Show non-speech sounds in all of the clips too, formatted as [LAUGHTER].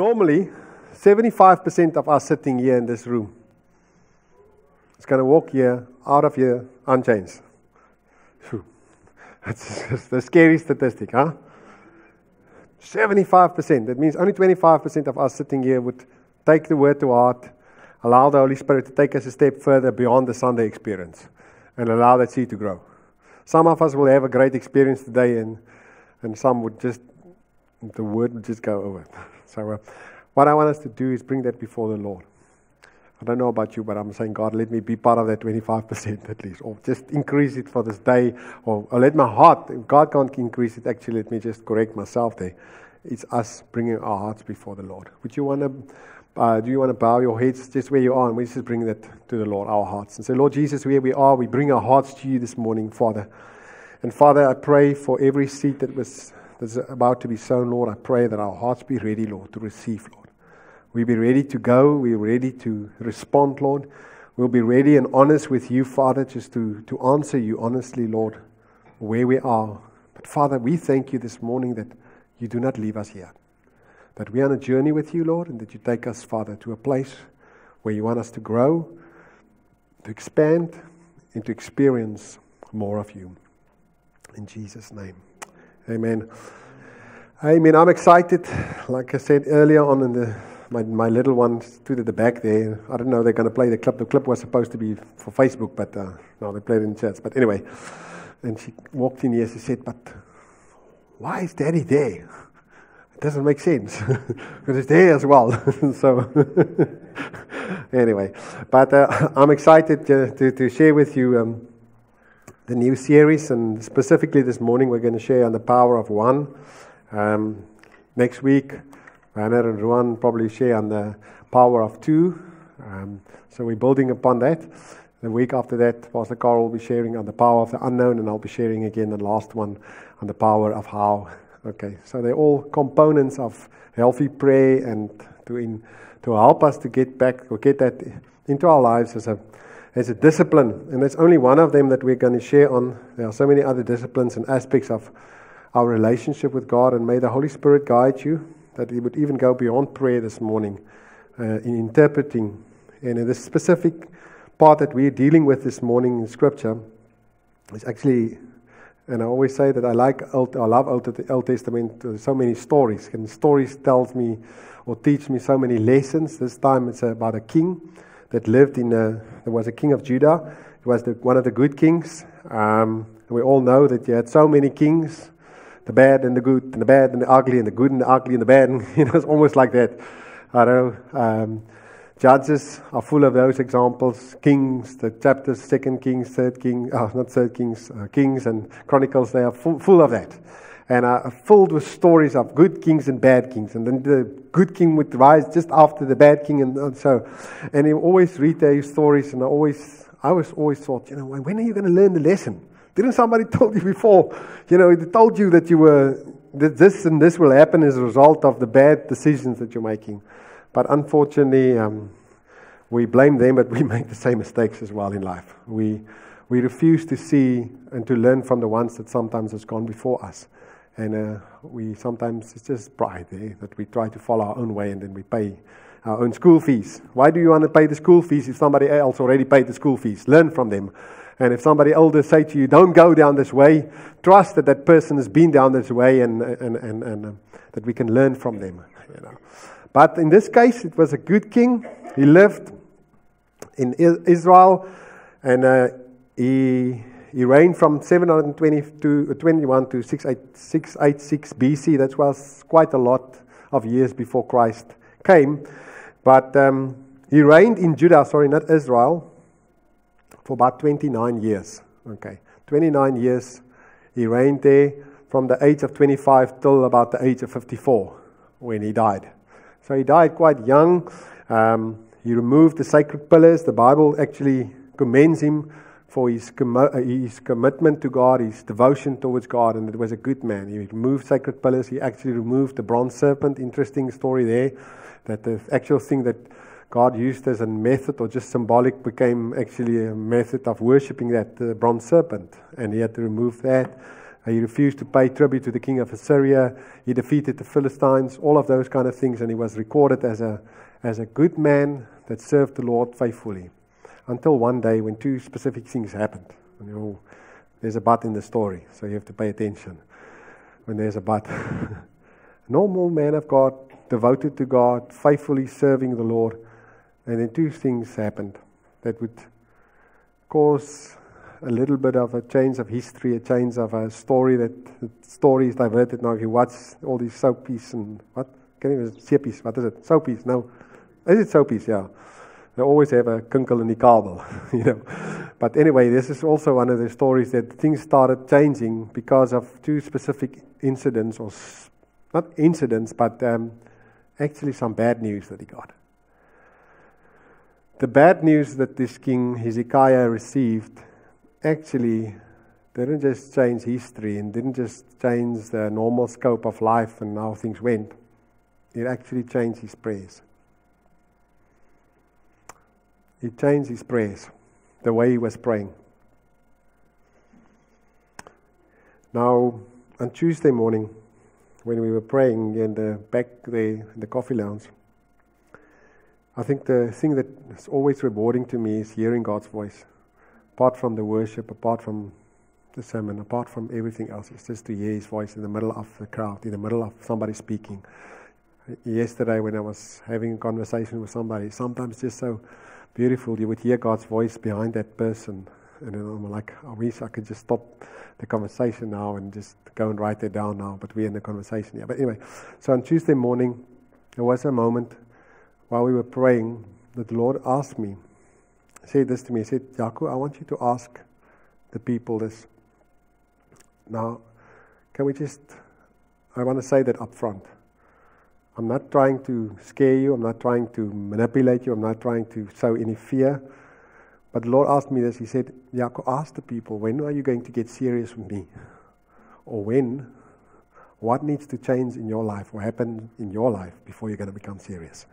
Normally, 75% of us sitting here in this room is going to walk here, out of here, unchanged. [LAUGHS] That's the scary statistic, huh? 75%. That means only 25% of us sitting here would take the word to heart, allow the Holy Spirit to take us a step further beyond the Sunday experience, and allow that seed to grow. Some of us will have a great experience today, and, and some would just, the word would just go over. So, uh, what I want us to do is bring that before the Lord. I don't know about you, but I'm saying, God, let me be part of that 25% at least, or just increase it for this day, or, or let my heart, if God can't increase it, actually, let me just correct myself there. It's us bringing our hearts before the Lord. Would you want to uh, do you want to bow your heads just where you are and we just bring that to the Lord, our hearts, and say, Lord Jesus, where we are, we bring our hearts to you this morning, Father. And Father, I pray for every seed that was that's about to be sown, Lord. I pray that our hearts be ready, Lord, to receive, Lord. We be ready to go. We're ready to respond, Lord. We'll be ready and honest with you, Father, just to, to answer you honestly, Lord, where we are. But Father, we thank you this morning that you do not leave us here that we're on a journey with you, Lord, and that you take us, Father, to a place where you want us to grow, to expand, and to experience more of you. In Jesus' name. Amen. Amen. I'm excited. Like I said earlier on in the my, my little one stood at the back there. I don't know they're going to play the clip. The clip was supposed to be for Facebook, but uh, no, they played in church. But anyway, and she walked in here. She said, "But why is Daddy there?" It doesn't make sense [LAUGHS] because it's there as well. [LAUGHS] so, [LAUGHS] anyway, but uh, I'm excited to, to, to, share with you um, the new series, and specifically this morning we're going to share on the power of one. Um, next week, Werner and Ruan probably share on the power of two. Um, so we're building upon that. The week after that, Pastor Carl will be sharing on the power of the unknown, and I'll be sharing again the last one on the power of how Okay, so they're all components of healthy prayer and to, in, to help us to get back or get that into our lives as a, as a discipline. And it's only one of them that we're going to share on. There are so many other disciplines and aspects of our relationship with God. And may the Holy Spirit guide you that He would even go beyond prayer this morning uh, in interpreting. And in this specific part that we're dealing with this morning in Scripture is actually and I always say that I like Old, I love Old, Old Testament. There's so many stories, and stories tells me or teach me so many lessons. This time it's about a king that lived in. A, there was a king of Judah. He was the, one of the good kings. Um, we all know that you had so many kings, the bad and the good, and the bad and the ugly, and the good and the ugly and the bad. And, [LAUGHS] you know, it's almost like that. I don't know. Um, Judges are full of those examples. Kings, the chapters, Second Kings, Third Kings, oh, not Third Kings, uh, Kings and Chronicles, they are full, full of that. And are filled with stories of good kings and bad kings. And then the good king would rise just after the bad king. And, and so, and you always read their stories. And I always, I was always thought, you know, when are you going to learn the lesson? Didn't somebody [LAUGHS] told you before? You know, they told you that you were, that this and this will happen as a result of the bad decisions that you're making. But unfortunately, um, we blame them, but [LAUGHS] we make the same mistakes as well in life. We, we refuse to see and to learn from the ones that sometimes has gone before us. And uh, we sometimes, it's just pride there that we try to follow our own way and then we pay our own school fees. Why do you want to pay the school fees if somebody else already paid the school fees? Learn from them. And if somebody older say to you, don't go down this way, trust that that person has been down this way and, and, and, and uh, that we can learn from them. You know. But in this case, it was a good king. He lived in Israel and uh, he, he reigned from 722, 21 to 686 BC. That was quite a lot of years before Christ came. But um, he reigned in Judah, sorry, not Israel, for about 29 years. Okay, 29 years he reigned there from the age of 25 till about the age of 54 when he died. So he died quite young. Um, he removed the sacred pillars. The Bible actually commends him for his, uh, his commitment to God, his devotion towards God, and it was a good man. He removed sacred pillars. He actually removed the bronze serpent. Interesting story there, that the actual thing that God used as a method or just symbolic became actually a method of worshipping that uh, bronze serpent, and he had to remove that. He refused to pay tribute to the king of Assyria. He defeated the Philistines, all of those kind of things, and he was recorded as a, as a good man that served the Lord faithfully. Until one day when two specific things happened. You know, there's a but in the story, so you have to pay attention when there's a but. [LAUGHS] Normal man of God, devoted to God, faithfully serving the Lord, and then two things happened that would cause a little bit of a change of history, a change of a story that the story is diverted now. If you watch all these soapies and what? Can you sepies? What is it? Soapies? No. Is it soapies? Yeah. They always have a kunkel in the kabel, [LAUGHS] you know. But anyway, this is also one of the stories that things started changing because of two specific incidents, or not incidents, but um, actually some bad news that he got. The bad news that this king Hezekiah received actually didn't just change history and didn't just change the normal scope of life and how things went. It actually changed his prayers. It changed his prayers, the way he was praying. Now, on Tuesday morning, when we were praying in the back there in the coffee lounge, I think the thing that is always rewarding to me is hearing God's voice. Apart from the worship, apart from the sermon, apart from everything else, it's just to hear His voice in the middle of the crowd, in the middle of somebody speaking. Yesterday, when I was having a conversation with somebody, sometimes just so beautiful, you would hear God's voice behind that person. And then I'm like, I wish I could just stop the conversation now and just go and write it down now, but we're in the conversation. here. But anyway, so on Tuesday morning, there was a moment while we were praying, that the Lord asked me, said this to me. He said, Jaco, I want you to ask the people this. Now, can we just, I want to say that up front. I'm not trying to scare you. I'm not trying to manipulate you. I'm not trying to sow any fear. But the Lord asked me this. He said, Jaco, ask the people, when are you going to get serious with me? Or when? What needs to change in your life or happen in your life before you're going to become serious?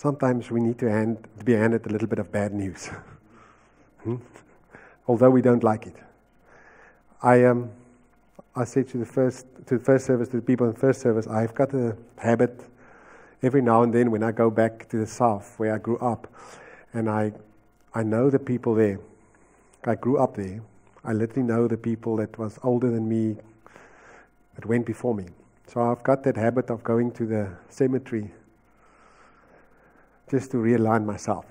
sometimes we need to, hand, to be handed a little bit of bad news, [LAUGHS] hmm? although we don't like it. I, um, I said to the first to the first service to the people in the first service, I've got a habit every now and then when I go back to the south where I grew up, and I I know the people there. I grew up there. I literally know the people that was older than me that went before me. So I've got that habit of going to the cemetery just to realign myself,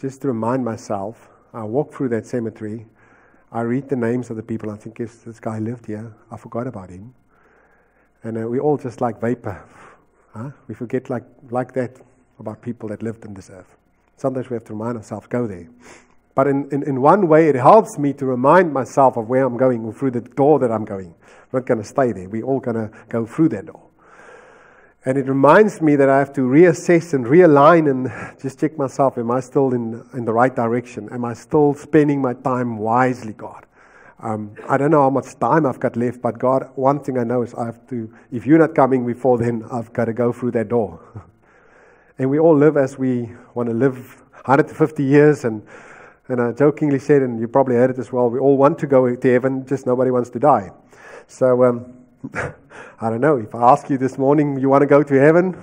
just to remind myself. I walk through that cemetery, I read the names of the people. I think, yes, this guy lived here. I forgot about him. And uh, we all just like vapor. Huh? We forget like, like that about people that lived on this earth. Sometimes we have to remind ourselves, go there. But in, in, in one way, it helps me to remind myself of where I'm going through the door that I'm going. I'm not going to stay there. We're all going to go through that door. And it reminds me that I have to reassess and realign and [LAUGHS] just check myself. Am I still in, in the right direction? Am I still spending my time wisely, God? Um, I don't know how much time I've got left, but God, one thing I know is I have to, if you're not coming before then, I've got to go through that door. [LAUGHS] and we all live as we want to live 150 years. And, and I jokingly said, and you probably heard it as well, we all want to go to heaven, just nobody wants to die. So, um, I don't know. If I ask you this morning, you want to go to heaven?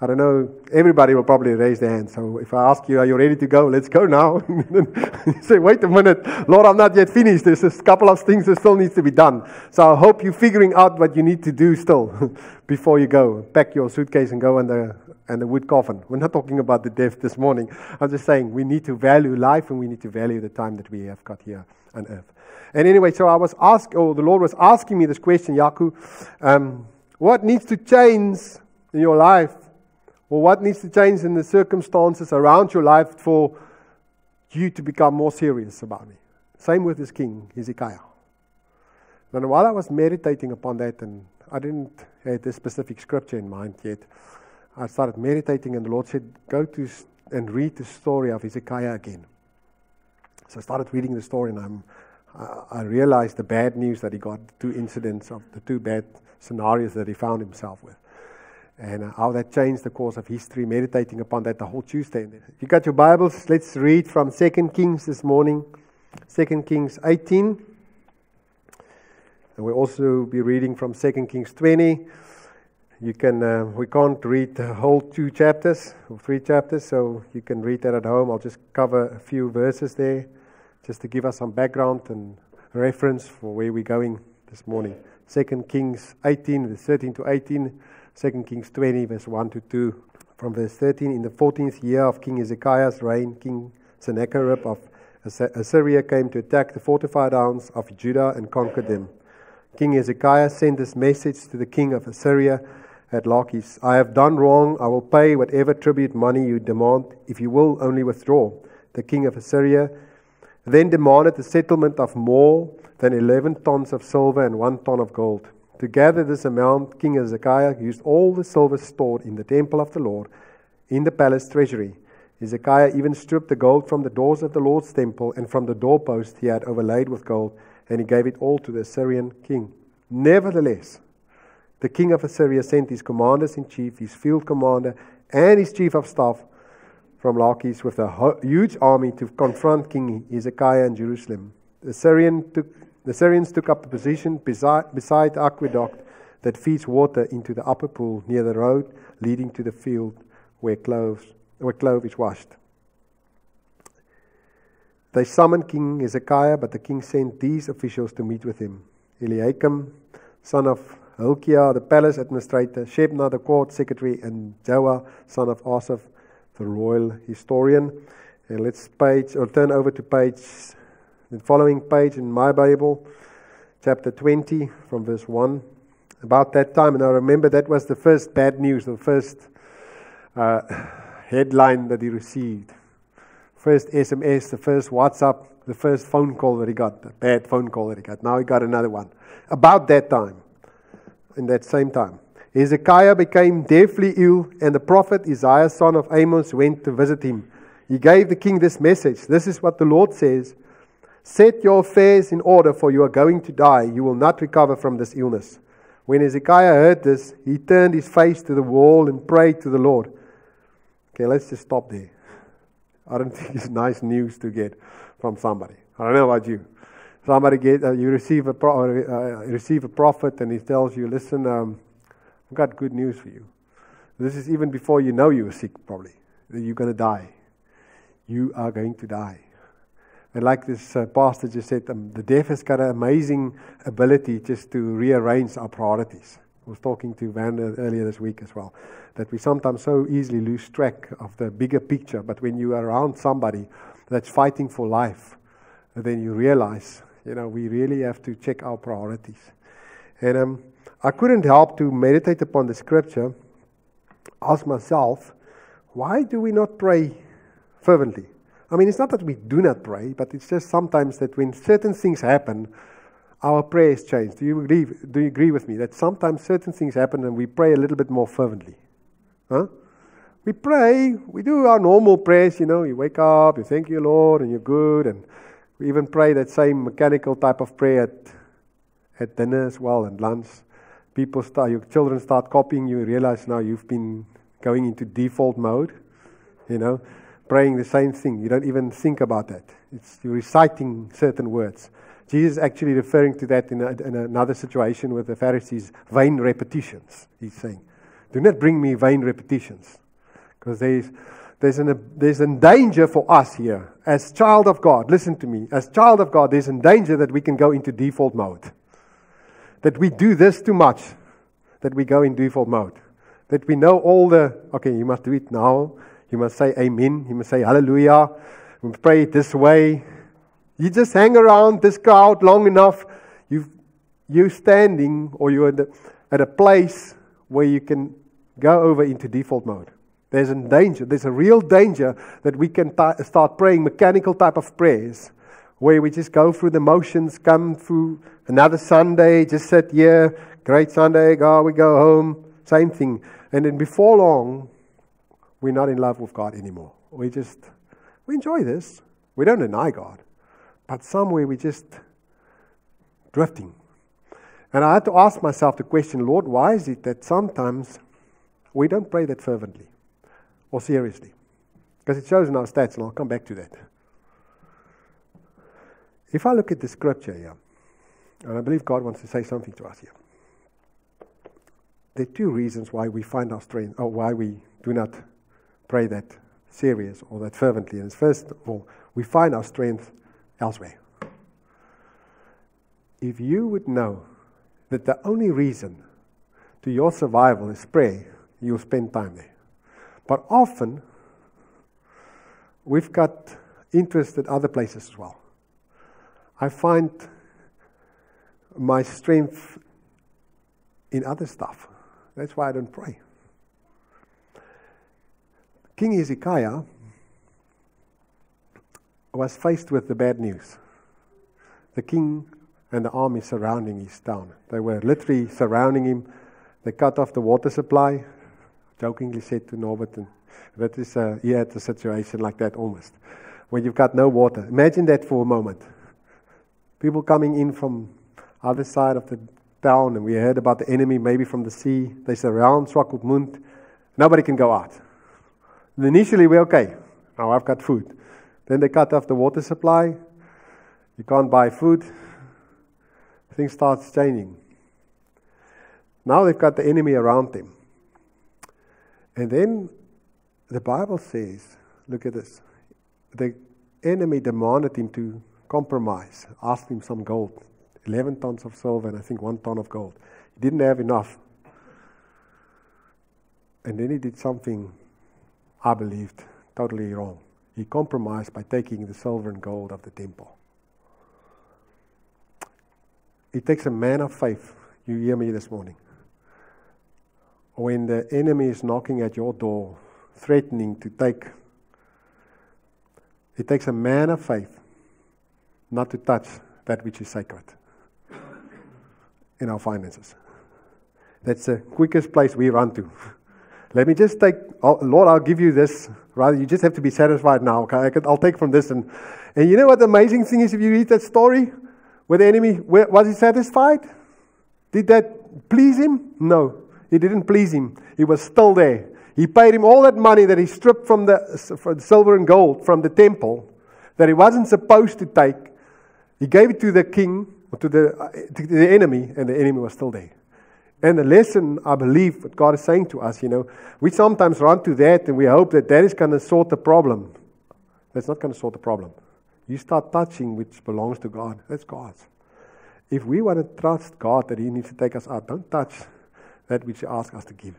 I don't know. Everybody will probably raise their hand. So if I ask you, are you ready to go? Let's go now. [LAUGHS] you say, wait a minute. Lord, I'm not yet finished. There's a couple of things that still needs to be done. So I hope you're figuring out what you need to do still [LAUGHS] before you go. Pack your suitcase and go in the, and the wood coffin. We're not talking about the death this morning. I'm just saying we need to value life and we need to value the time that we have got here on earth. And anyway, so I was asked, or the Lord was asking me this question, Jaco, um, what needs to change in your life? Or what needs to change in the circumstances around your life for you to become more serious about me? Same with this king, Hezekiah. And while I was meditating upon that, and I didn't have this specific scripture in mind yet, I started meditating, and the Lord said, Go to and read the story of Hezekiah again. So I started reading the story, and I'm I realized the bad news that he got, the two incidents of the two bad scenarios that he found himself with. And uh, how that changed the course of history, meditating upon that the whole Tuesday. If you got your Bibles, let's read from 2 Kings this morning. 2 Kings 18. And we'll also be reading from 2 Kings 20. You can, uh, we can't read the whole two chapters or three chapters, so you can read that at home. I'll just cover a few verses there just to give us some background and reference for where we're going this morning. 2 Kings 18, verse 13 to 18, 2 Kings 20, verse 1 to 2. From verse 13, in the 14th year of King Hezekiah's reign, King Sennacherib of Assyria came to attack the fortified towns of Judah and conquered them. King Hezekiah sent this message to the king of Assyria at Lachish I have done wrong. I will pay whatever tribute money you demand, if you will only withdraw. The king of Assyria then demanded the settlement of more than 11 tons of silver and one ton of gold. To gather this amount, King Hezekiah used all the silver stored in the temple of the Lord in the palace treasury. Hezekiah even stripped the gold from the doors of the Lord's temple and from the doorposts he had overlaid with gold, and he gave it all to the Assyrian king. Nevertheless, the king of Assyria sent his commanders in chief, his field commander, and his chief of staff from Lachish with a huge army to confront King Hezekiah in Jerusalem. The, Syrian took, the Syrians took up a position beside, beside the aqueduct that feeds water into the upper pool near the road leading to the field where cloves, where clove is washed. They summoned King Hezekiah, but the king sent these officials to meet with him Eliakim, son of Hilkiah, the palace administrator, Shebna, the court secretary, and Joah, son of Asaph, the royal historian. And let's page or turn over to page the following page in my Bible, chapter 20, from verse 1. About that time, and I remember that was the first bad news, the first uh, headline that he received. First SMS, the first WhatsApp, the first phone call that he got, the bad phone call that he got. Now he got another one. About that time in that same time. Hezekiah became deathly ill, and the prophet Isaiah, son of Amos, went to visit him. He gave the king this message This is what the Lord says Set your affairs in order, for you are going to die. You will not recover from this illness. When Hezekiah heard this, he turned his face to the wall and prayed to the Lord. Okay, let's just stop there. I don't [LAUGHS] think it's nice news to get from somebody. I don't know about you. Somebody get uh, you receive a pro- uh, receive a prophet and he tells you, "Listen, um, I've got good news for you. This is even before you know you're sick, probably you're going to die. You are going to die." And like this uh, pastor just said, um, the deaf has got an amazing ability just to rearrange our priorities. I was talking to Van earlier this week as well, that we sometimes so easily lose track of the bigger picture. But when you are around somebody that's fighting for life, then you realize you know, we really have to check our priorities. And um, I couldn't help to meditate upon the scripture, ask myself, why do we not pray fervently? I mean, it's not that we do not pray, but it's just sometimes that when certain things happen, our prayers change. Do you agree? Do you agree with me that sometimes certain things happen and we pray a little bit more fervently? Huh? We pray, we do our normal prayers. You know, you wake up, you thank you, Lord, and you're good, and we even pray that same mechanical type of prayer at, at dinner as well and lunch. People start, your children start copying you, realize now you've been going into default mode, you know, praying the same thing. You don't even think about that. It's you're reciting certain words. Jesus actually referring to that in, a, in another situation with the Pharisees, vain repetitions. He's saying, Do not bring me vain repetitions. Because there's there's, an, there's a danger for us here as child of God. Listen to me. As child of God, there's a danger that we can go into default mode. That we do this too much, that we go in default mode. That we know all the, okay, you must do it now. You must say amen. You must say hallelujah. We pray it this way. You just hang around this crowd long enough. you you're standing or you're at, at a place where you can go over into default mode. There's a danger, there's a real danger that we can t- start praying mechanical type of prayers where we just go through the motions, come through another Sunday, just sit here, great Sunday, God, we go home, same thing. And then before long, we're not in love with God anymore. We just, we enjoy this. We don't deny God. But somewhere we're just drifting. And I had to ask myself the question, Lord, why is it that sometimes we don't pray that fervently? or seriously. Because it shows in our stats, and I'll come back to that. If I look at the scripture here, And I believe God wants to say something to us here. There are two reasons why we find our strength, or why we do not pray that serious or that fervently. And first of all, we find our strength elsewhere. If you would know that the only reason to your survival is prayer, you'll spend time there. But often, we've got interest at other places as well. I find my strength in other stuff. That's why I don't pray. King Hezekiah was faced with the bad news. The king and the army surrounding his town. They were literally surrounding him. They cut off the water supply. Jokingly said to Norbert, that is, uh, he had a situation like that almost, when you've got no water. Imagine that for a moment. People coming in from other side of the town, and we heard about the enemy maybe from the sea. They said, surround Swakopmund. Nobody can go out. And initially, we're okay. Now I've got food. Then they cut off the water supply. You can't buy food. Things start changing. Now they've got the enemy around them. And then the Bible says, look at this. The enemy demanded him to compromise, asked him some gold. 11 tons of silver and I think one ton of gold. He didn't have enough. And then he did something I believed totally wrong. He compromised by taking the silver and gold of the temple. It takes a man of faith. You hear me this morning. When the enemy is knocking at your door, threatening to take, it takes a man of faith not to touch that which is sacred in our finances. That's the quickest place we run to. Let me just take, oh, Lord, I'll give you this. Rather, you just have to be satisfied now. Okay, I will take from this. And, and you know what the amazing thing is if you read that story? Where the enemy, was he satisfied? Did that please him? No, it didn't please him. He was still there. He paid him all that money that he stripped from the, from silver and gold from the temple that he wasn't supposed to take. He gave it to the king to the, uh, to the enemy, and the enemy was still there. And the lesson, I believe, what God is saying to us, you know, we sometimes run to that and we hope that that is going to sort the problem. That's not going to sort the problem. You start touching which belongs to God. That's God's. If we want to trust God that He needs to take us out, don't touch that which He asks us to give.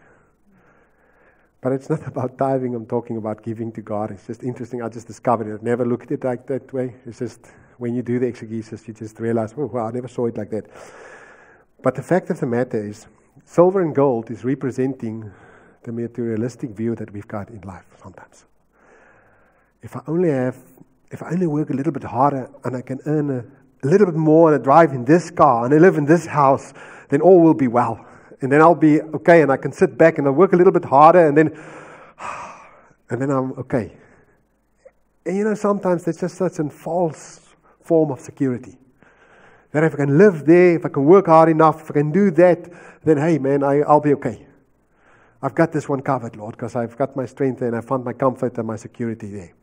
But it's not [LAUGHS] about tithing, I'm talking about giving to God. It's just interesting. I just discovered it. I've never looked at it like that way. It's just when you do the exegesis, you just realize, oh, wow, I never saw it like that. But the fact of the matter is, silver and gold is representing the materialistic view that we've got in life sometimes. If I only have, if I only work a little bit harder and I can earn a, a little bit more and I drive in this car and I live in this house, then all will be well. And then I'll be okay and I can sit back and I'll work a little bit harder and then, [SIGHS] and then I'm okay. And you know, sometimes there's just such a false form of security. That if I can live there, if I can work hard enough, if I can do that, then hey, man, I, I'll be okay. I've got this one covered, Lord, because I've got my strength and I found my comfort and my security there.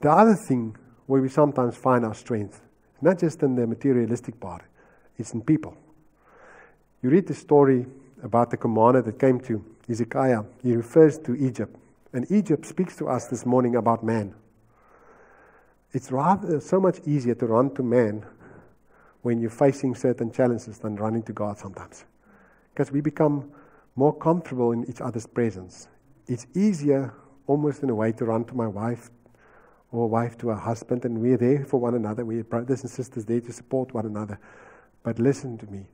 The other thing where we sometimes find our strength, not just in the materialistic part, it's in people. You read the story about the commander that came to Hezekiah. He refers to Egypt. And Egypt speaks to us this morning about man. It's rather so much easier to run to man when you're facing certain challenges than running to God sometimes. Because we become more comfortable in each other's presence. It's easier, almost in a way, to run to my wife or wife to her husband, and we're there for one another. We're brothers and sisters there to support one another. But listen to me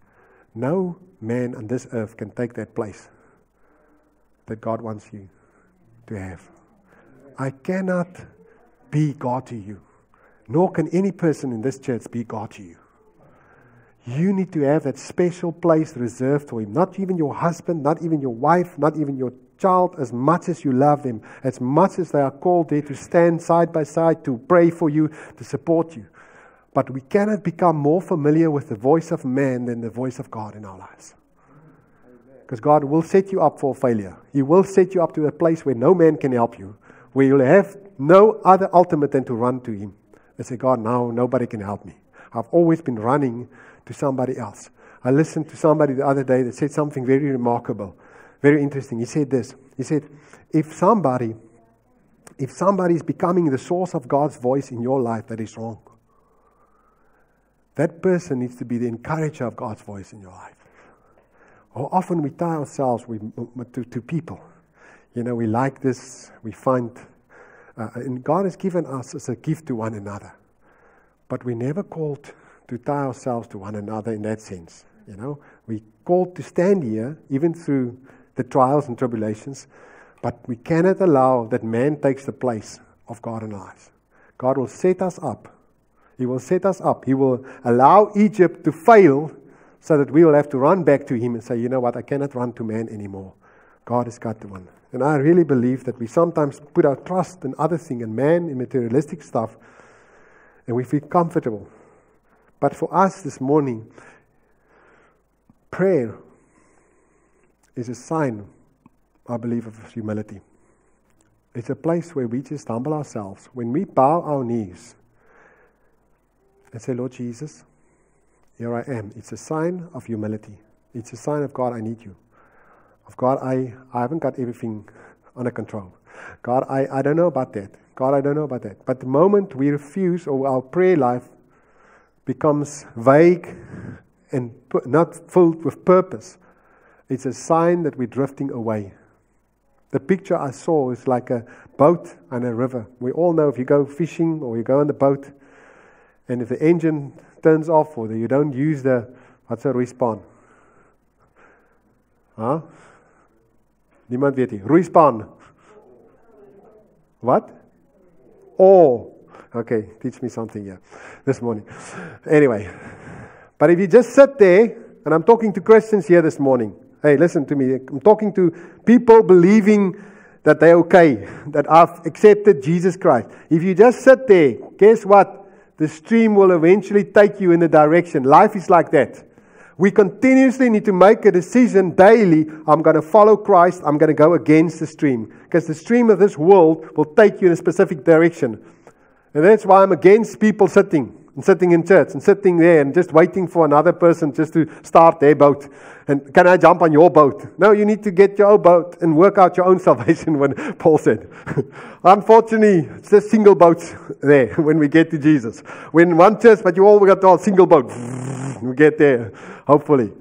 no man on this earth can take that place that God wants you to have. I cannot be God to you, nor can any person in this church be God to you. You need to have that special place reserved for Him. Not even your husband, not even your wife, not even your child, as much as you love them, as much as they are called there to stand side by side, to pray for you, to support you. But we cannot become more familiar with the voice of man than the voice of God in our lives. Because God will set you up for failure. He will set you up to a place where no man can help you, where you'll have no other ultimate than to run to Him and say, God, now nobody can help me. I've always been running to somebody else. I listened to somebody the other day that said something very remarkable, very interesting. He said this. He said, if somebody, if somebody is becoming the source of God's voice in your life, that is wrong. That person needs to be the encourager of God's voice in your life. Or often we tie ourselves with, to, to people. You know, we like this, we find, uh, and God has given us as a gift to one another. But we never called to tie ourselves to one another in that sense. You know, we called to stand here, even through the trials and tribulations, but we cannot allow that man takes the place of God in our lives. God will set us up. He will set us up. He will allow Egypt to fail so that we will have to run back to Him and say, you know what, I cannot run to man anymore. God has got the one. And I really believe that we sometimes put our trust in other things and man, in materialistic stuff, and we feel comfortable. But for us this morning, prayer is a sign, I believe, of humility. It's a place where we just humble ourselves. When we bow our knees and say, Lord Jesus, here I am. It's a sign of humility. It's a sign of God, I need you. Of God, I, I haven't got everything under control. God, I, I don't know about that. God, I don't know about that. But the moment we refuse or our prayer life becomes vague and not filled with purpose, it's a sign that we're drifting away. The picture I saw is like a boat and a river. We all know if you go fishing or you go on the boat, and if the engine turns off or you don't use the, what's a respawn? Huh? Niemand weet nie. Roeispan. What? Oh. Okay, teach me something here this morning. Anyway, but if you just sit there, and I'm talking to Christians here this morning, Hey, listen to me. I'm talking to people believing that they're okay, that I've accepted Jesus Christ. If you just sit there, guess what? The stream will eventually take you in the direction. Life is like that. We continuously need to make a decision daily. I'm going to follow Christ. I'm going to go against the stream. Because the stream of this world will take you in a specific direction. And that's why I'm against people sitting and sitting in church and sitting there and just waiting for another person just to start their boat. And can I jump on your boat? No, you need to get your own boat and work out your own [LAUGHS] salvation, when Paul said. [LAUGHS] Unfortunately, it's just single boats [LAUGHS] there when we get to Jesus. When one church, but you all got all single boat. We get there, hopefully.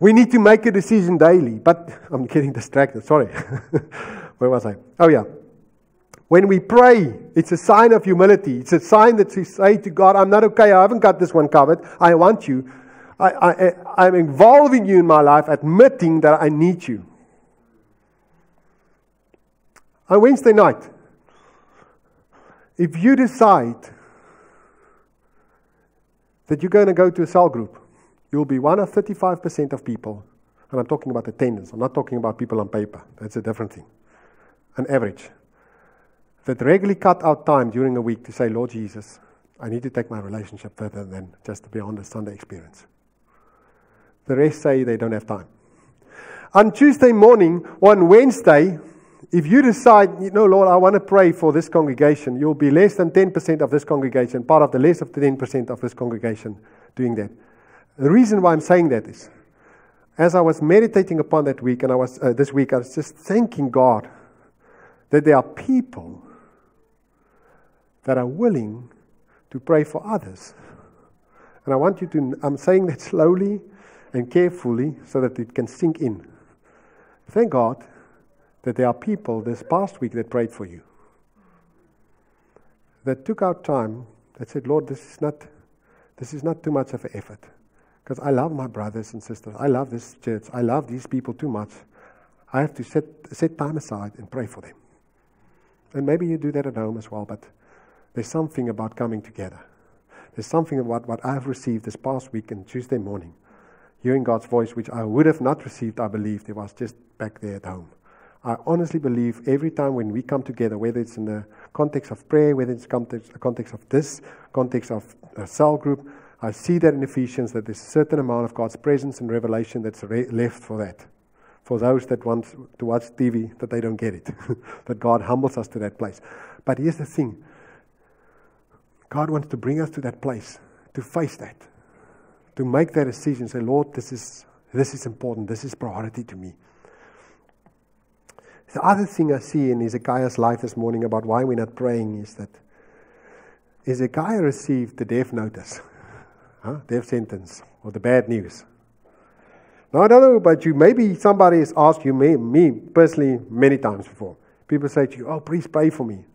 We need to make a decision daily, but I'm getting distracted. Sorry. [LAUGHS] Where was I? Oh, yeah. When we pray, it's a sign of humility. It's a sign that we say to God, I'm not okay. I haven't got this one covered. I want you. I, I, I'm involving you in my life, admitting that I need you. On Wednesday night, if you decide that you're going to go to a cell group, you'll be one of 35% of people. And I'm talking about attendance. I'm not talking about people on paper. That's a different thing. An average that regularly cut out time during a week to say, Lord Jesus, I need to take my relationship further than just beyond the Sunday experience. The rest say they don't have time. On Tuesday morning, on Wednesday, if you decide, you know, Lord, I want to pray for this congregation, you'll be less than 10% of this congregation, part of the less of the 10% of this congregation doing that. The reason why I'm saying that is, as I was meditating upon that week, and I was uh, this week, I was just thanking God that there are people that are willing to pray for others. And I want you to, I'm saying that slowly and carefully so that it can sink in. Thank God that there are people this past week that prayed for you, that took out time, that said, Lord, this is not, this is not too much of an effort. Because I love my brothers and sisters. I love this church. I love these people too much. I have to set, set time aside and pray for them. And maybe you do that at home as well, but there's something about coming together. There's something about what I've received this past week and Tuesday morning, hearing God's voice, which I would have not received, I believe, if it was just back there at home. I honestly believe every time when we come together, whether it's in the context of prayer, whether it's context, the context of this, context of a cell group, I see that in Ephesians that there's a certain amount of God's presence and revelation that's re- left for that. For those that want to watch TV, that they don't get it. [LAUGHS] that God humbles us to that place. But here's the thing God wants to bring us to that place, to face that, to make that decision. Say, Lord, this is, this is important. This is priority to me. The other thing I see in Hezekiah's life this morning about why we're not praying is that Hezekiah received the death notice, [LAUGHS] huh? death sentence, or the bad news. Now, I don't know about you. Maybe somebody has asked you, me, me personally, many times before. People say to you, Oh, please pray for me.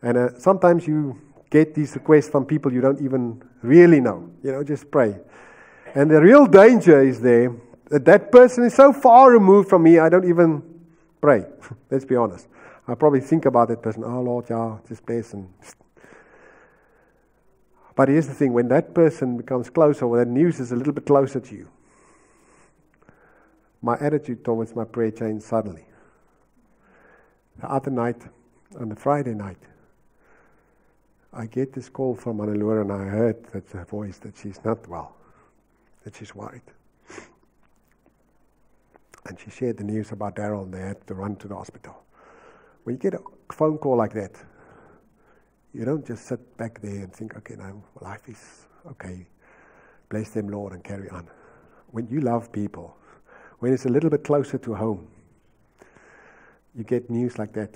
And uh, sometimes you get these requests from people you don't even really know. You know, just pray. And the real danger is there that that person is so far removed from me, I don't even pray. [LAUGHS] Let's be honest. I probably think about that person. Oh, Lord, yeah, bless. And but here's the thing when that person becomes closer, when that news is a little bit closer to you, my attitude towards my prayer changed suddenly. The other night, on the Friday night, I get this call from Annalure and I heard that her voice that she's not well, that she's worried. And she shared the news about Daryl and they had to run to the hospital. When you get a phone call like that, you don't just sit back there and think, okay, now life is okay. Bless them, Lord, and carry on. When you love people, when it's a little bit closer to home, you get news like that.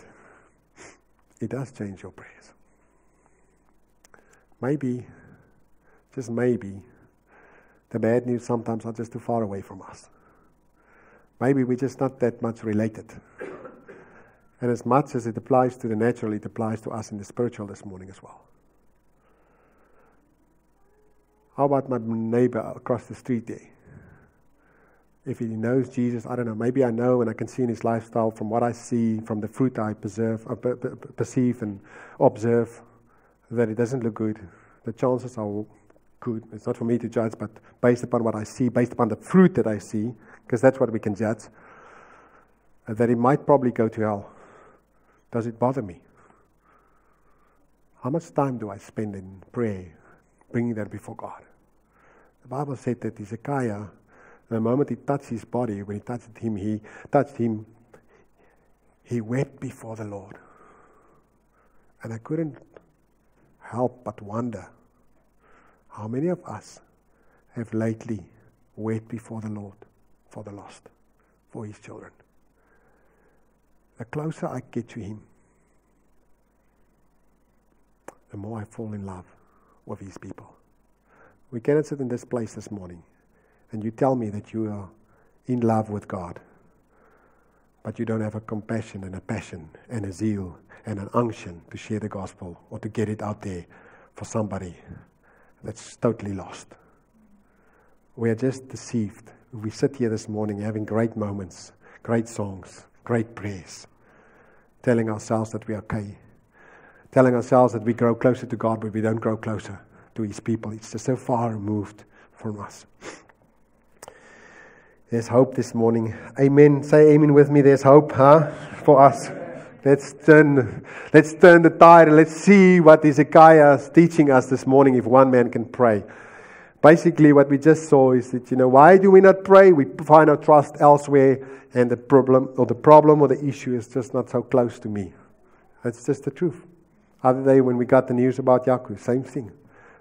It does change your prayers. Maybe, just maybe, the bad news sometimes are just too far away from us. Maybe we're just not that much related. And as much as it applies to the natural, it applies to us in the spiritual this morning as well. How about my neighbor across the street there? If he knows Jesus, I don't know. Maybe I know and I can see in his lifestyle from what I see, from the fruit I preserve, uh, perceive and observe, that it doesn't look good. The chances are good. It's not for me to judge, but based upon what I see, based upon the fruit that I see, because that's what we can judge, uh, that he might probably go to hell. Does it bother me? How much time do I spend in prayer, bringing that before God? The Bible said that Hezekiah, the moment he touched his body, when he touched him, he touched him, he wept before the Lord. And I couldn't help but wonder how many of us have lately wept before the Lord for the lost, for his children the closer I get to Him, the more I fall in love with His people. We cannot sit in this place this morning and you tell me that you are in love with God, but you don't have a compassion and a passion and a zeal and an unction to share the gospel or to get it out there for somebody that's totally lost. We are just deceived. We sit here this morning having great moments, great songs, great prayers, telling ourselves that we're okay, telling ourselves that we grow closer to God, but we don't grow closer to His people. It's just so far removed from us. There's hope this morning. Amen. Say amen with me. There's hope, huh? For us. Let's turn, let's turn the tide and let's see what Hezekiah is teaching us this morning if one man can pray. Basically, what we just saw is that, you know, why do we not pray? We find our trust elsewhere, and the problem or the problem or the issue is just not so close to me. That's just the truth. Other day, when we got the news about Yaku, same thing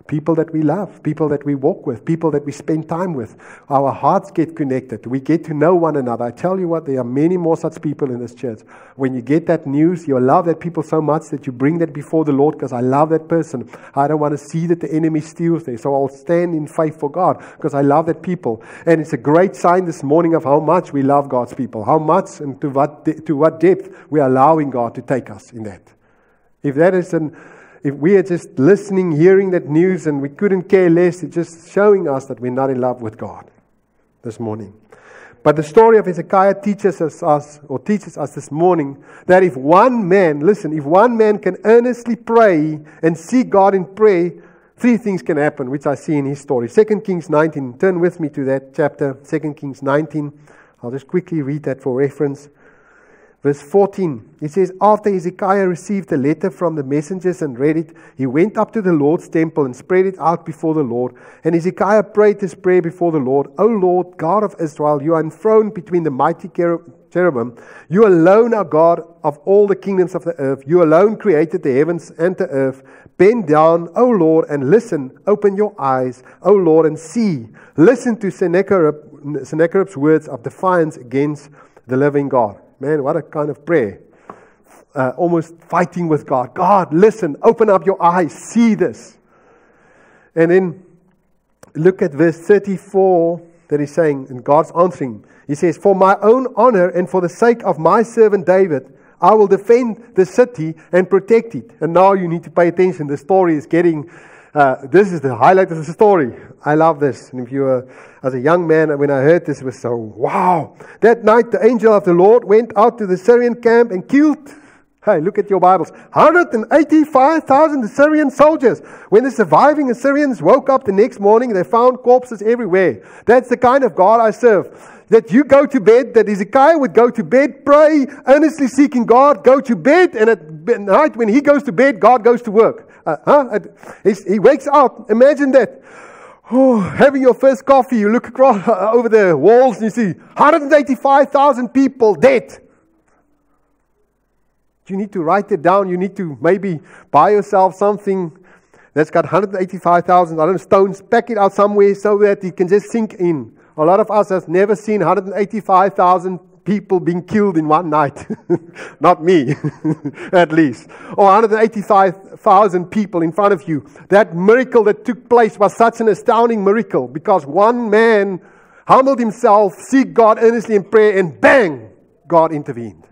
people that we love, people that we walk with, people that we spend time with. Our hearts get connected. We get to know one another. I tell you what, there are many more such people in this church. When you get that news, you love that people so much that you bring that before the Lord because I love that person. I don't want to see that the enemy steals there. So I'll stand in faith for God because I love that people. And it's a great sign this morning of how much we love God's people, how much and to what, de- to what depth we are allowing God to take us in that. If that is an if we are just listening, hearing that news, and we couldn't care less, it's just showing us that we're not in love with God this morning. But the story of Hezekiah teaches us, us, or teaches us this morning that if one man, listen, if one man can earnestly pray and seek God in prayer, three things can happen, which I see in his story. 2 Kings 19. Turn with me to that chapter, 2 Kings 19. I'll just quickly read that for reference. Verse 14, it says, After Hezekiah received the letter from the messengers and read it, he went up to the Lord's temple and spread it out before the Lord. And Hezekiah prayed this prayer before the Lord O Lord, God of Israel, you are enthroned between the mighty cherub, cherubim. You alone are God of all the kingdoms of the earth. You alone created the heavens and the earth. Bend down, O Lord, and listen. Open your eyes, O Lord, and see. Listen to Sennacherib, Sennacherib's words of defiance against the living God. Man, what a kind of prayer. Uh, almost fighting with God. God, listen, open up your eyes, see this. And then look at verse 34 that he's saying, and God's answering. He says, For my own honor and for the sake of my servant David, I will defend the city and protect it. And now you need to pay attention. The story is getting, uh, this is the highlight of the story. I love this. And if you were, as a young man, when I heard this, it was so, wow. That night, the angel of the Lord went out to the Assyrian camp and killed Hey, look at your Bibles. 185,000 Assyrian soldiers. When the surviving Assyrians woke up the next morning, they found corpses everywhere. That's the kind of God I serve. That you go to bed, that Hezekiah would go to bed, pray, earnestly seeking God, go to bed, and at night when he goes to bed, God goes to work. Uh, huh? He wakes up. Imagine that. Oh, having your first coffee, you look across uh, [LAUGHS] over the walls and you see 185,000 people dead. You need to write it down. You need to maybe buy yourself something that's got 185,000 I don't know, stones, pack it out somewhere so that it can just sink in. A lot of us have never seen 185,000 people being killed in one night. [LAUGHS] Not me, [LAUGHS] at least. Or 185,000 people in front of you. That miracle that took place was such an astounding miracle because one man humbled himself, seek God earnestly in prayer, and bang, God intervened.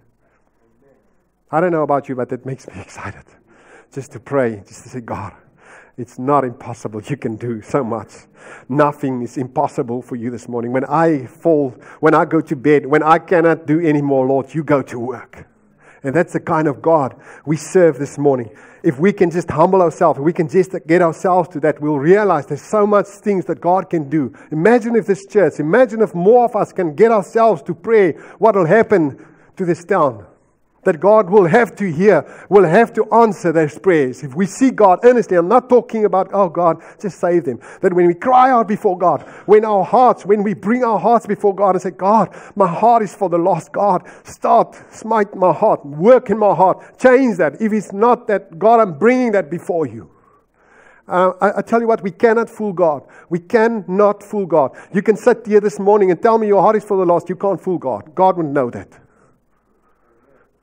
I don't know about you, but it makes me [LAUGHS] excited just to pray, just to say, God, it's not impossible. You can do so much. Nothing is impossible for you this morning. When I fall, when I go to bed, when I cannot do any more, Lord, you go to work. And that's the kind of God we serve this morning. If we can just humble ourselves, we can just get ourselves to that, we'll realize there's so much things that God can do. Imagine if this church, imagine if more of us can get ourselves to pray, what will happen to this town that God will have to hear, will have to answer those prayers. If we see God earnestly, I'm not talking about, oh God, just save them. That when we cry out before God, when our hearts, when we bring our hearts before God and say, God, my heart is for the lost. God, start, smite my heart, work in my heart, change that. If it's not that, God, I'm bringing that before you. Uh, I, I, tell you what, we cannot fool God. We cannot fool God. You can sit here this morning and tell me your heart is for the lost. You can't fool God. God would know that.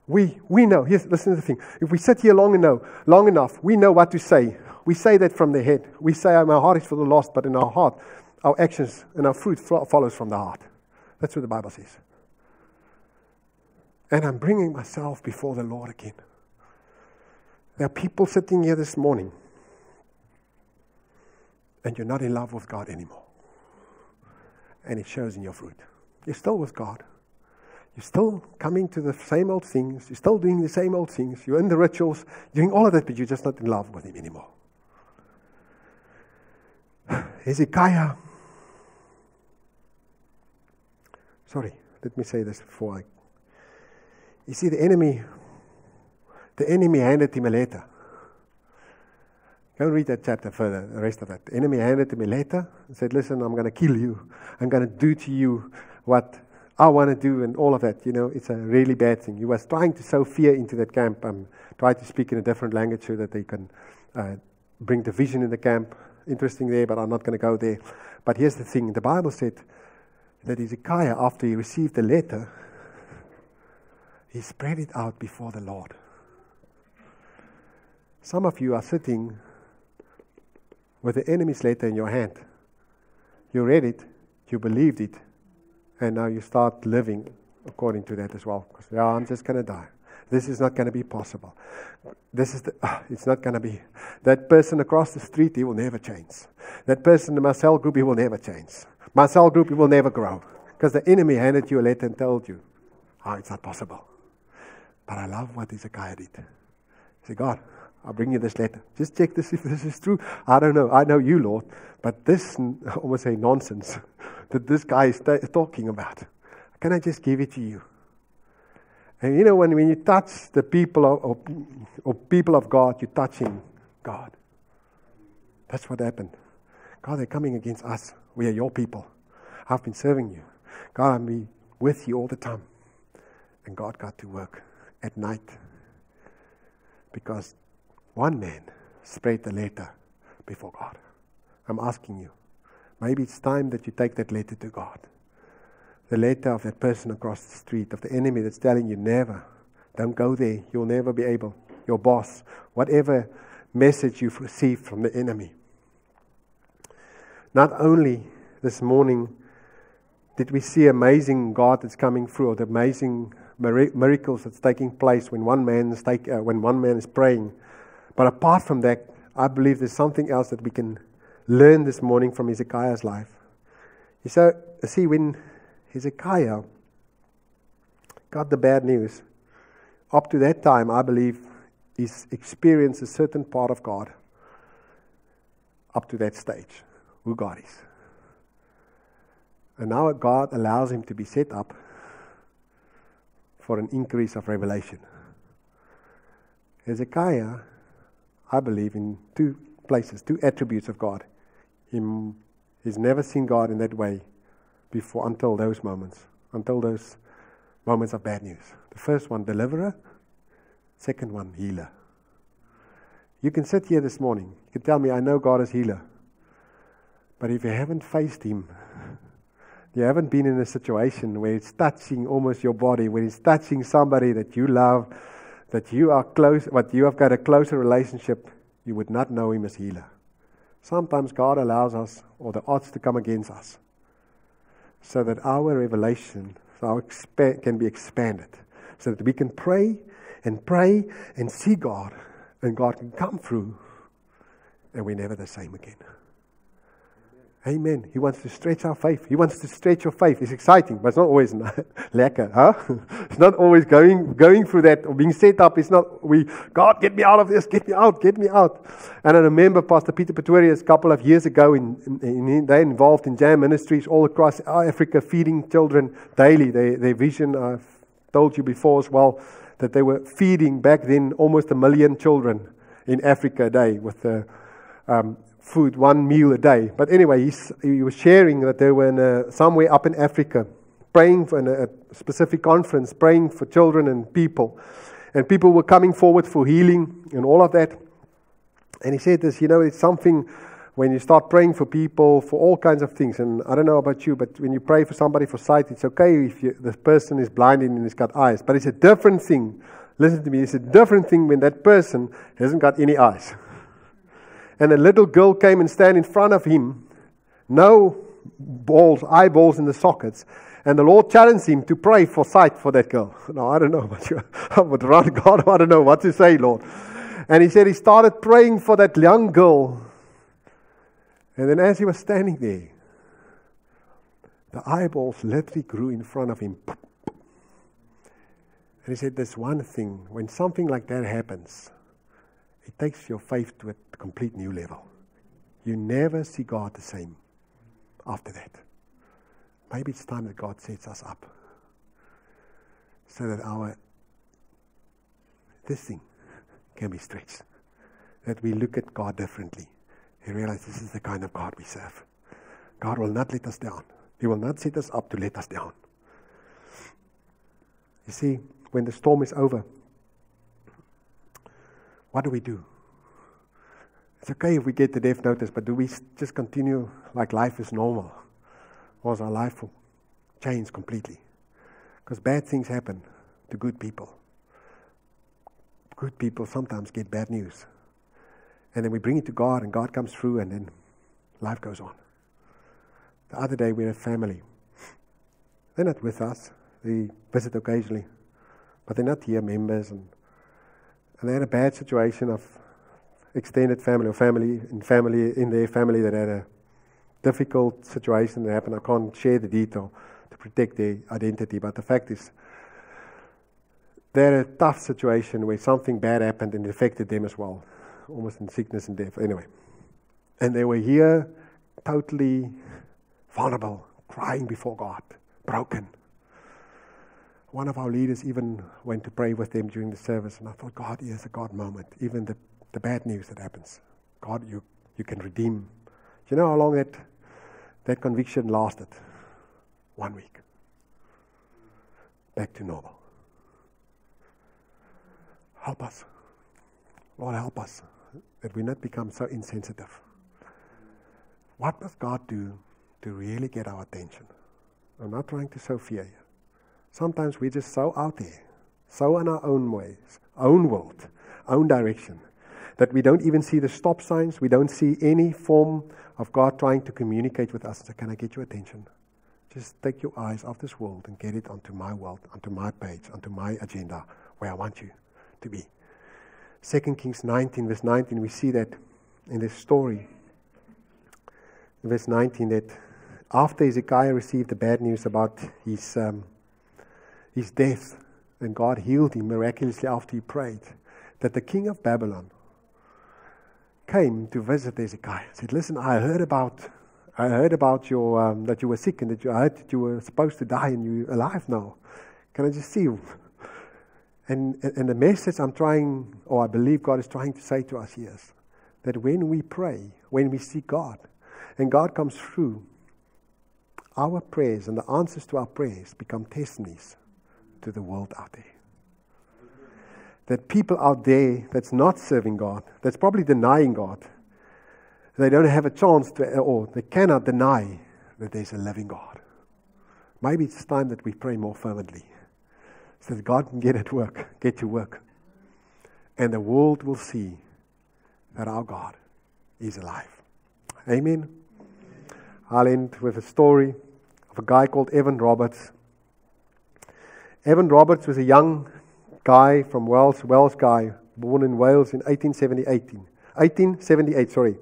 We, we know. Yes, listen to the thing. If we sit here long enough, long enough, we know what to say. We say that from the head. We say, My heart is for the lost, but in our heart, our actions and our fruit follows from the heart. That's what the Bible says. And I'm bringing myself before the Lord again. There are people sitting here this morning, and you're not in love with God anymore. And it shows in your fruit. You're still with God. You're still coming to the same old things. You're still doing the same old things. You're in the rituals, doing all of that, but you're just not in love with Him anymore. [SIGHS] Hezekiah. Sorry, let me say this before I. You see, the enemy, the enemy handed him a letter. Go read that chapter further, the rest of that. The enemy handed him a letter and said, Listen, I'm going to kill you. I'm going to do to you what I want to do and all of that. You know, it's a really bad thing. He was trying to sow fear into that camp. Um, try to speak in a different language so that they can uh, bring division in the camp. Interesting there, but I'm not going to go there. But here's the thing the Bible said that Hezekiah, after he received the letter, he spread it out before the Lord. Some of you are sitting with the enemy's letter in your hand. You read it, you believed it, and now you start living according to that as well. Because, yeah, I'm just going to die. This is not going to be possible. This is the, uh, it's not going to be. That person across the street, he will never change. That person in my cell group, he will never change. My cell group, he will never grow. Because the enemy handed you a letter and told you, oh, it's not possible. But I love what Hezekiah did. He said, God, I'll bring you this letter. Just check this if this is true. I don't know. I know you, Lord. But this, [LAUGHS] almost say nonsense that this guy is t- talking about. Can I just give it to you? And you know, when, when you touch the people of, or, or people of God, you're touching God. That's what happened. God, they're coming against us. We are your people. I've been serving you. God, I'm be with you all the time. And God got to work at night because one man spread the letter before God. I'm asking you, maybe it's time that you take that letter to God. The letter of that person across the street, of the enemy that's telling you, never, don't go there, you'll never be able. Your boss, whatever message you've received from the enemy. Not only this morning did we see amazing God that's coming through, or the amazing miracles that's taking place when one man is take, uh, when one man is praying. But apart from that, I believe there's something else that we can learn this morning from Hezekiah's life. You so, see, when Hezekiah got the bad news, up to that time, I believe he's experienced a certain part of God up to that stage, who God is. And now God allows him to be set up for an increase of revelation. Hezekiah, I believe, in two places, two attributes of God. He, he's never seen God in that way before until those moments, until those moments of bad news. The first one, deliverer. Second one, healer. You can sit here this morning. You can tell me, I know God is healer. But if you haven't faced Him, [LAUGHS] you haven't been in a situation where it's touching almost your body, where it's touching somebody that you love, that you are close, but you have got a closer relationship, you would not know Him as healer. Sometimes God allows us, or the odds to come against us, so that our revelation our expa- can be expanded, so that we can pray and pray and see God, and God can come through, and we're never the same again. Amen. He wants to stretch our faith. He wants to stretch your faith. It's exciting, but it's not always [LAUGHS] lekker, huh? [LAUGHS] It's not always going going through that or being set up. It's not we God get me out of this, get me out, get me out. And I remember Pastor Peter Pretorius a couple of years ago in, in, in they involved in JAM ministries all across Africa, feeding children daily. They, their vision, I've told you before as well, that they were feeding back then almost a million children in Africa a day with the um, food, one meal a day. But anyway, he was sharing that they were in a, somewhere up in Africa, praying for a, a specific conference, praying for children and people. And people were coming forward for healing and all of that. And he said this, you know, it's something when you start praying for people for all kinds of things. And I don't know about you, but when you pray for somebody for sight, it's okay if you, the person is blind and he's got eyes. But it's a different thing. Listen to me, it's a different thing when that person hasn't got any eyes. And a little girl came and stand in front of him, no balls, eyeballs in the sockets. And the Lord challenged him to pray for sight for that girl. [LAUGHS] No, I don't know about you. [LAUGHS] I would run God, [LAUGHS] I don't know what to say, Lord. And he said he started praying for that young girl. And then as he was standing there, the eyeballs literally grew in front of him. And he said, There's one thing, when something like that happens, it takes your faith to a complete new level. You never see God the same after that. Maybe it's time that God sets us up so that our this thing can be stretched. That we look at God differently and realize this is the kind of God we serve. God will not let us down. He will not set us up to let us down. You see, when the storm is over, what do we do? It's okay if we get the death notice, but do we just continue like life is normal? Or is our life change completely? Because bad things happen to good people. Good people sometimes get bad news. And then we bring it to God, and God comes through, and then life goes on. The other day, we had a family. They're not with us, they visit occasionally, but they're not here members. And and they had a bad situation of extended family or family in family in their family that had a difficult situation that happened. I can't share the detail to protect their identity, but the fact is they had a tough situation where something bad happened and it affected them as well, almost in sickness and death. Anyway, and they were here totally vulnerable, crying before God, broken one of our leaders even went to pray with them during the service, and I thought, God here's a God moment. Even the, the bad news that happens, God, you, you can redeem. Do you know how long that, that conviction lasted? One week. Back to normal. Help us. Lord, help us that we not become so insensitive. What must God do to really get our attention? I'm not trying to sow fear here. Sometimes we're just so out there, so in our own ways, own world, own direction, that we don't even see the stop signs. We don't see any form of God trying to communicate with us. So, can I get your attention? Just take your eyes off this world and get it onto my world, onto my page, onto my agenda, where I want you to be. 2 Kings 19, verse 19, we see that in this story. Verse 19, that after Hezekiah received the bad news about his, um, his death, and God healed him miraculously after he prayed, that the king of Babylon came to visit Hezekiah. Said, "Listen, I heard about, I heard about your um, that you were sick and that you I heard that you were supposed to die and you're alive now. Can I just see you?" And, and the message I'm trying, or I believe God is trying to say to us here is that when we pray, when we seek God, and God comes through, our prayers and the answers to our prayers become testimonies to the world out there. That people out there that's not serving God, that's probably denying God, they don't have a chance to, or they cannot deny that there's a living God. Maybe it's time that we pray more fervently so that God can get at work, get to work. And the world will see that our God is alive. Amen. I'll end with a story of a guy called Evan Roberts. Evan Roberts was a young guy from Wales, Welsh guy, born in Wales in 1878. 1878, sorry.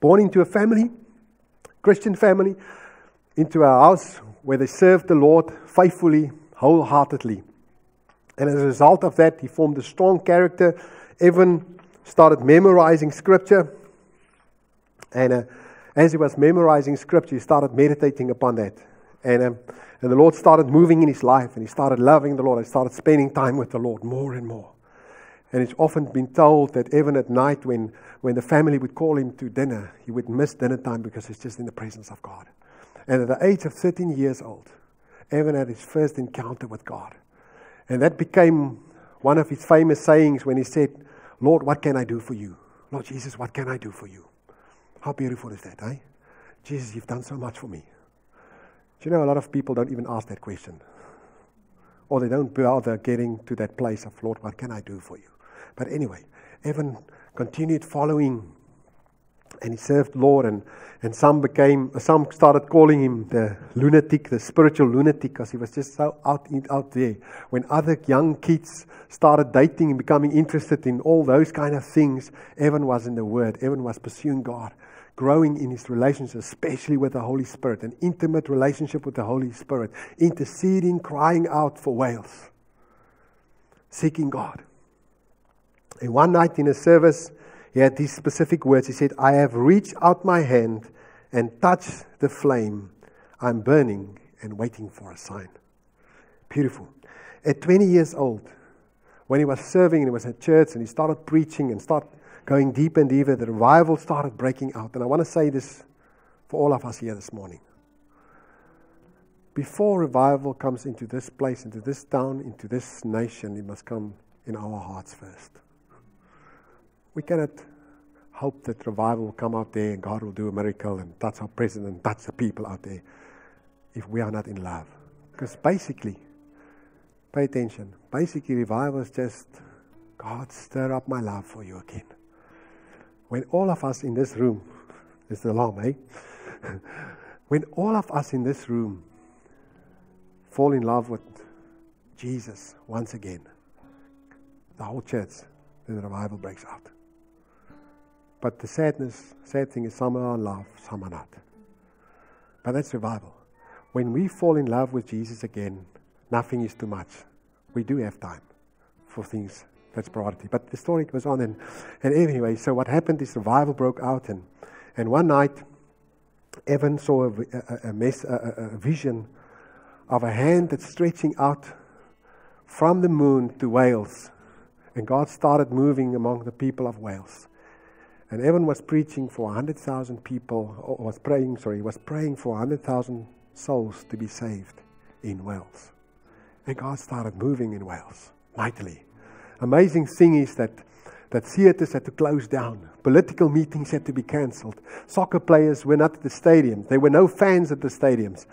Born into a family, Christian family, into a house where they served the Lord faithfully, wholeheartedly. And as a result of that, he formed a strong character. Evan started memorizing scripture. And uh, as he was memorizing scripture, he started meditating upon that. And, um, and the Lord started moving in his life, and he started loving the Lord. and started spending time with the Lord more and more. And it's often been told that even at night, when, when the family would call him to dinner, he would miss dinner time because he's just in the presence of God. And at the age of 13 years old, Evan had his first encounter with God. And that became one of his famous sayings when he said, Lord, what can I do for you? Lord Jesus, what can I do for you? How beautiful is that, eh? Jesus, you've done so much for me. Do you know a lot of people don't even ask that question? Or they don't bother getting to that place of, Lord, what can I do for you? But anyway, Evan continued following and he served Lord and, and some became some started calling him the lunatic, the spiritual lunatic, because he was just so out out there. When other young kids started dating and becoming interested in all those kind of things, Evan was in the Word. Evan was pursuing God, growing in his relationship, especially with the Holy Spirit, an intimate relationship with the Holy Spirit, interceding, crying out for Wales, seeking God. And one night in a service, he had these specific words. He said, I have reached out my hand and touched the flame. I'm burning and waiting for a sign. Beautiful. At 20 years old, when he was serving and he was at church and he started preaching and started going deeper and deeper, the revival started breaking out. And I want to say this for all of us here this morning. Before revival comes into this place, into this town, into this nation, it must come in our hearts first. We cannot hope that revival will come out there and God will do a miracle and touch our president, and touch the people out there if we are not in love. Because basically, pay attention, basically, revival is just God, stir up my love for you again. When all of us in this room, [LAUGHS] is the alarm, eh? [LAUGHS] when all of us in this room fall in love with Jesus once again, the whole church, then the revival breaks out. But the sadness, sad thing is some are in love, some are not. But that's revival. When we fall in love with Jesus again, nothing is too much. We do have time for things that's priority. But the story goes on, and, and anyway, so what happened is revival broke out, and, and one night, Evan saw a, a, a, mess, a, a vision of a hand that's stretching out from the moon to Wales. And God started moving among the people of Wales. And Evan was preaching for 100,000 people, or was praying, sorry, was praying for 100,000 souls to be saved in Wales. And God started moving in Wales. mightily. Amazing thing is that, that theaters had to close down. Political meetings had to be cancelled. Soccer players were not at the stadiums. There were no fans at the stadiums.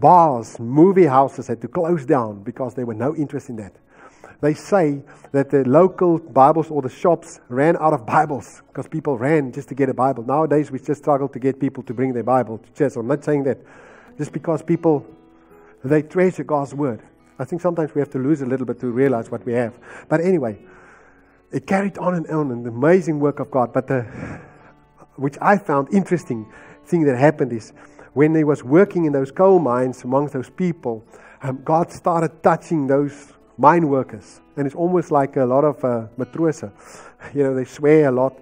Bars, movie houses had to close down because there were no interest in that. They say that the local Bibles or the shops ran out of Bibles because people ran just to get a Bible. Nowadays, we just struggle to get people to bring their Bible to church. I'm not saying that just because people, they treasure God's Word. I think sometimes we have to lose a little bit to realize what we have. But anyway, it carried on and on, and the amazing work of God. But the, which I found interesting thing that happened is when he was working in those coal mines amongst those people, um, God started touching those mine workers. And it's almost like a lot of uh. [LAUGHS] You know, they swear a lot.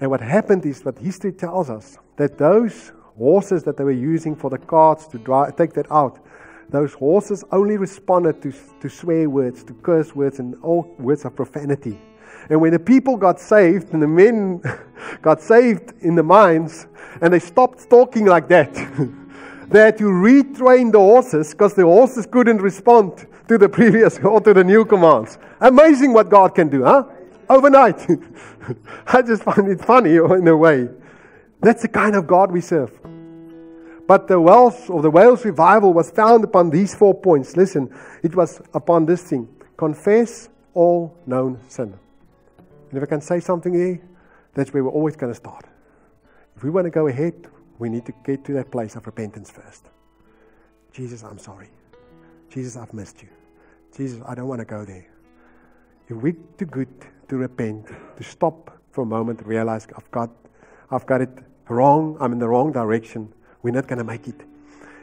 And what happened is what history tells us that those horses that they were using for the carts to drive, take that out, those horses only responded to, to swear words, to curse words, and all words of profanity. And when the people got saved, and the men [LAUGHS] got saved in the mines, and they stopped talking like that, [LAUGHS] they had to retrain the horses because the horses couldn't respond to the [LAUGHS] previous or to the new commands. Amazing what God can do, huh? Overnight. I just find it funny in a way. That's the kind of God we serve. But the Wales or the Wales revival was found upon these four points. Listen, it was upon this thing confess all known sin. And if I can say something here, that's where we're always going to start. If we want to go ahead, we need to get to that place of repentance first. Jesus, I'm sorry. Jesus, I've missed you. Jesus, I don't want to go there. If we're too good to repent, to stop for a moment, realize I've got, I've got it wrong, I'm in the wrong direction, we're not going to make it.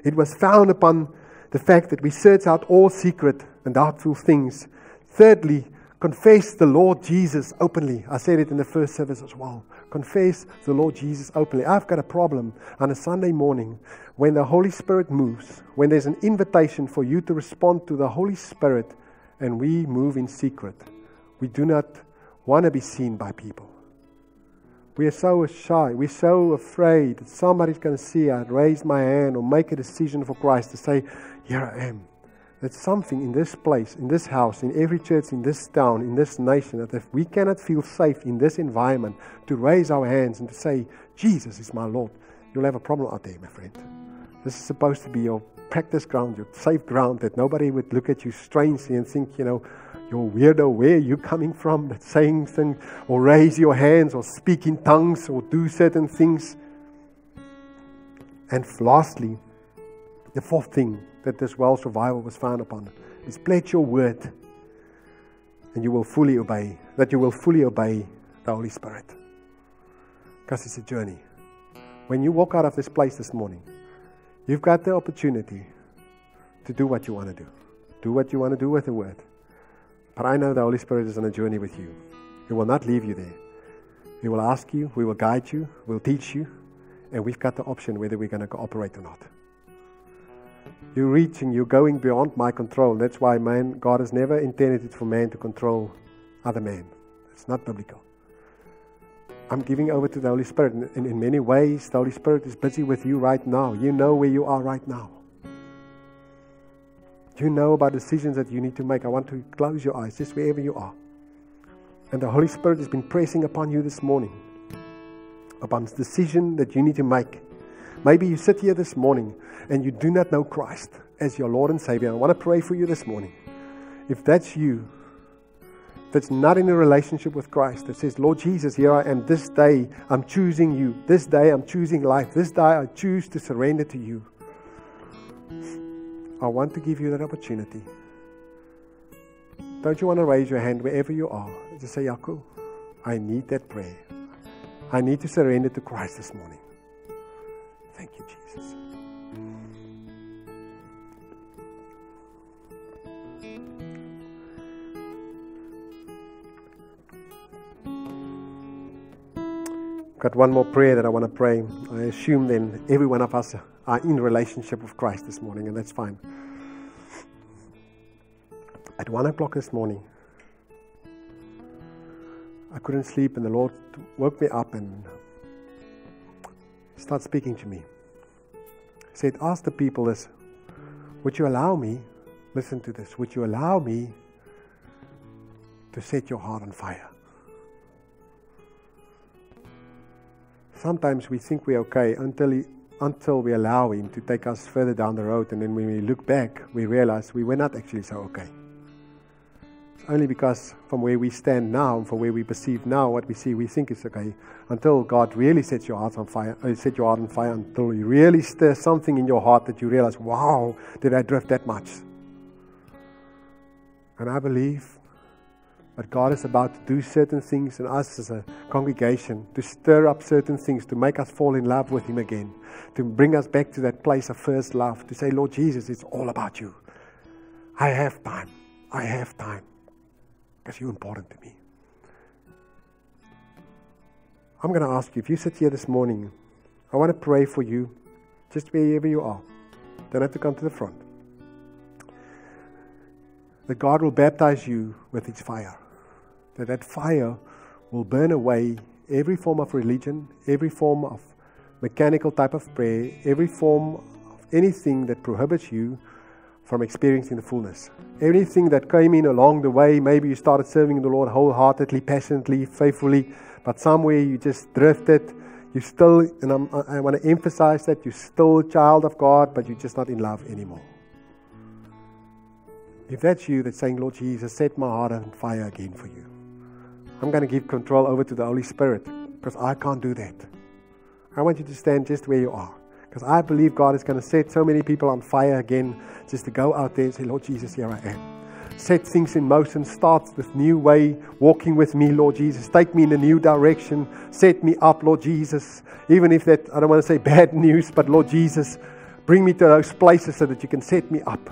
It was found upon the fact that we search out all secret and doubtful things. Thirdly, confess the Lord Jesus openly. I said it in the first service as well. Confess the Lord Jesus openly. I've got a problem on a Sunday morning when the Holy Spirit moves, when there's an invitation for you to respond to the Holy Spirit and we move in secret. We do not want to be seen by people. We are so shy. We're so afraid that somebody's going to see I raise my hand or make a decision for Christ to say, Here I am. There's something in this place, in this house, in every church, in this town, in this nation, that if we cannot feel safe in this environment to raise our hands and to say, Jesus is my Lord, you'll have a problem out there, my friend. This is supposed to be your practice ground, your safe ground, that nobody would look at you strangely and think, you know, you're weirdo, where are you coming from? That saying things, or raise your hands, or speak in tongues, or do certain things. And lastly, the fourth thing that this Welsh revival was found upon is pledge your word and you will fully obey, that you will fully obey the Holy Spirit. Because it's a journey. When you walk out of this place this morning, you've got the opportunity to do what you want to do. Do what you want to do with the word. But I know the Holy Spirit is on a journey with you. He will not leave you there. He will ask you, we will guide you, we'll teach you, and we've got the option whether we're going to cooperate or not. You're reaching, you're going beyond my control. That's why man, God has never intended it for man to control other men. It's not biblical. I'm giving over to the Holy Spirit. And in many ways, the Holy Spirit is busy with you right now. You know where you are right now. You know about decisions that you need to make. I want to close your eyes just wherever you are. And the Holy Spirit has been pressing upon you this morning upon decision that you need to make. Maybe you sit here this morning and you do not know Christ as your Lord and Savior. I want to pray for you this morning. If that's you, that's not in a relationship with Christ, that says, Lord Jesus, here I am. This day I'm choosing you. This day I'm choosing life. This day I choose to surrender to you. I want to give you that opportunity. Don't you want to raise your hand wherever you are? Just say, Jaco, I need that prayer. I need to surrender to Christ this morning. Thank you, Jesus. Got one more prayer that I want to pray. I assume then every one of us are in relationship with Christ this morning, and that's fine. At one o'clock this morning, I couldn't sleep, and the Lord woke me up and start speaking to me. He said, Ask the people this Would you allow me, listen to this, would you allow me to set your heart on fire. Sometimes we think we're okay until, until we allow Him to take us further down the road, and then when we look back, we realize we were not actually so okay. It's only because from where we stand now, from where we perceive now, what we see, we think is okay. Until God really sets your heart on fire, uh, set your heart on fire, until He really stirs something in your heart that you realize, wow, did I drift that much? And I believe but God is about to do certain things in us as a congregation, to stir up certain things, to make us fall in love with Him again, to bring us back to that place of first love, to say, Lord Jesus, it's all about you. I have time. I have time. Because you're important to me. I'm going to ask you, if you sit here this morning, I want to pray for you, just wherever you are. Don't have to come to the front. That God will baptize you with His fire that that fire will burn away every form of religion, every form of mechanical type of prayer, every form of anything that prohibits you from experiencing the fullness. Anything that came in along the way, maybe you started serving the Lord wholeheartedly, passionately, faithfully, but somewhere you just drifted. You still, and I'm, i want to emphasize that you're still a child of God, but you're just not in love anymore. If that's you that's saying, Lord Jesus, set my heart on fire again for you. I'm going to give control over to the Holy Spirit because I can't do that. I want you to stand just where you are because I believe God is going to set so many people on fire again just to go out there and say, Lord Jesus, here I am. Set things in motion, start this new way, walking with me, Lord Jesus. Take me in a new direction. Set me up, Lord Jesus. Even if that, I don't want to say [LAUGHS] bad news, but Lord Jesus, bring me to those places so that you can set me up